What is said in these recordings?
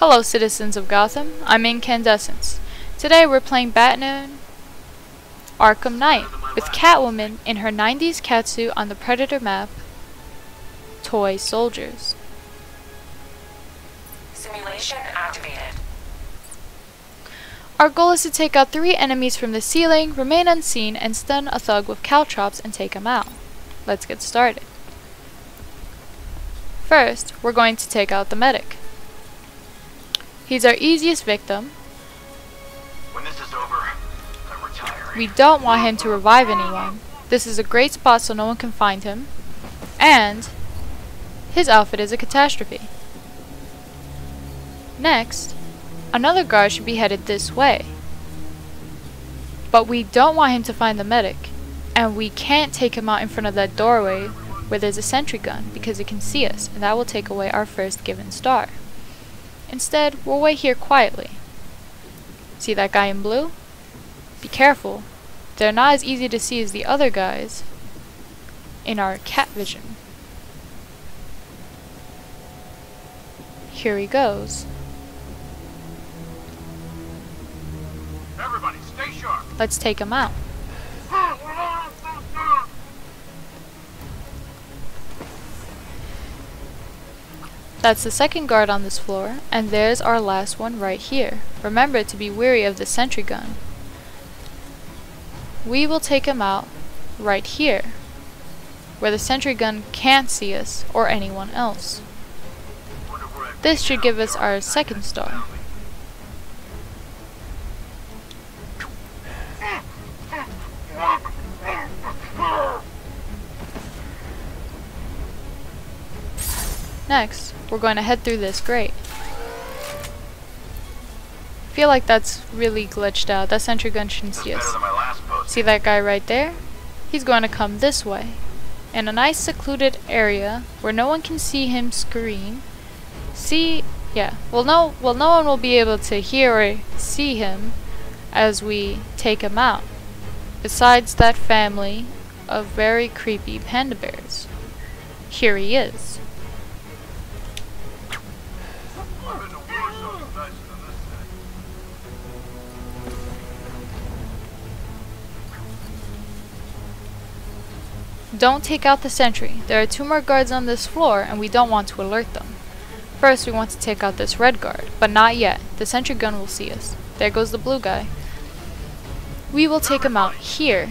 Hello citizens of Gotham, I'm Incandescence. Today we're playing Batman Arkham Knight with Catwoman in her 90s catsuit on the Predator map, Toy Soldiers. Simulation activated. Our goal is to take out three enemies from the ceiling, remain unseen, and stun a thug with caltrops and take him out. Let's get started. First, we're going to take out the medic. He's our easiest victim. When this is over, I'm. We don't want him to revive anyone. This is a great spot so no one can find him. And his outfit is a catastrophe. Next, another guard should be headed this way. But we don't want him to find the medic. And we can't take him out in front of that doorway where there's a sentry gun because it can see us and that will take away our first given star. Instead, we'll wait here quietly. See that guy in blue? Be careful. They're not as easy to see as the other guys in our cat vision. Here he goes. Everybody, stay sharp. Let's take him out. That's the second guard on this floor, and there's our last one right here. Remember to be wary of the sentry gun. We will take him out right here, where the sentry gun can't see us or anyone else. This should give us our second star. Next, we're going to head through this grate. I feel like that's really glitched out. That sentry gun shouldn't see us. than my last post. See that guy right there? He's going to come this way. In a nice secluded area where no one can see him scream. See, yeah. Well, no, well, no one will be able to hear or see him as we take him out. Besides that family of very creepy panda bears. Here he is. Don't take out the sentry. There are two more guards on this floor and we don't want to alert them. First we want to take out this red guard, but not yet. The sentry gun will see us. There goes the blue guy. We will take him out here.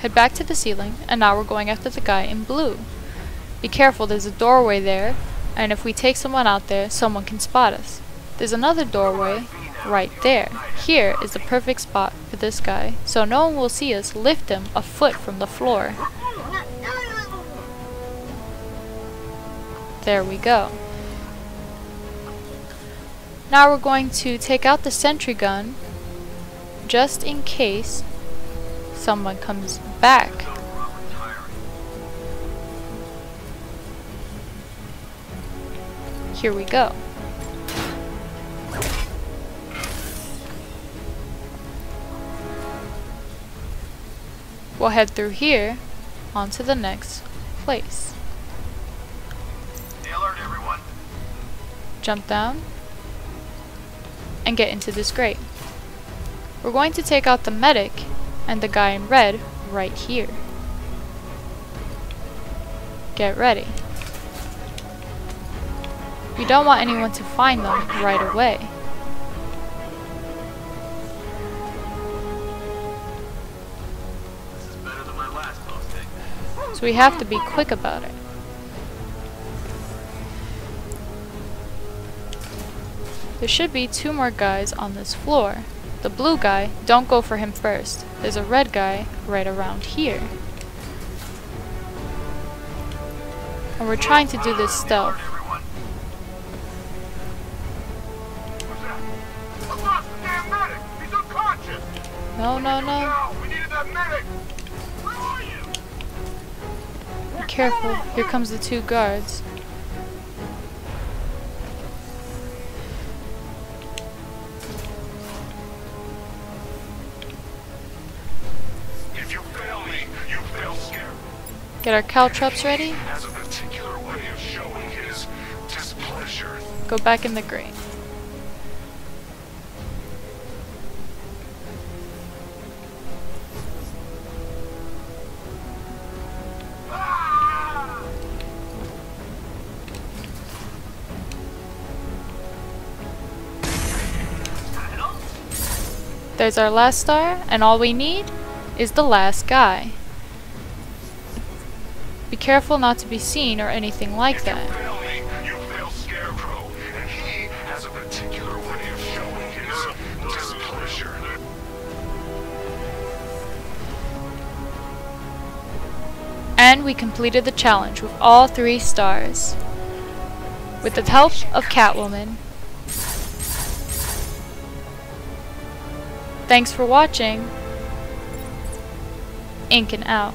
Head back to the ceiling, and now we're going after the guy in blue. Be careful, there's a doorway there, and if we take someone out there, someone can spot us. There's another doorway right there. Here is the perfect spot for this guy, so no one will see us lift him a foot from the floor. There we go. Now we're going to take out the sentry gun, just in case someone comes back. Here we go. We'll head through here onto the next place. Alert, everyone. Jump down and get into this grate. We're going to take out the medic and the guy in red right here. Get ready. We don't want anyone to find them right away. This is better than my last posting. So we have to be quick about it. There should be two more guys on this floor. The blue guy, don't go for him first. There's a red guy right around here. And we're trying to do this stealth. No, no, no. No, we needed that medic. Where are you? Be careful. Here comes the two guards. If you fail me, you fail Scare. Get our caltrops ready. He has a particular way of showing his displeasure. Go back in the green. There's our last star, and all we need is the last guy. Be careful not to be seen or anything like that. fail me, you fail Scarecrow. And he has a particular way of showing his displeasure. And we completed the challenge with all three stars. With the help of Catwoman. Thanks for watching. Incan out.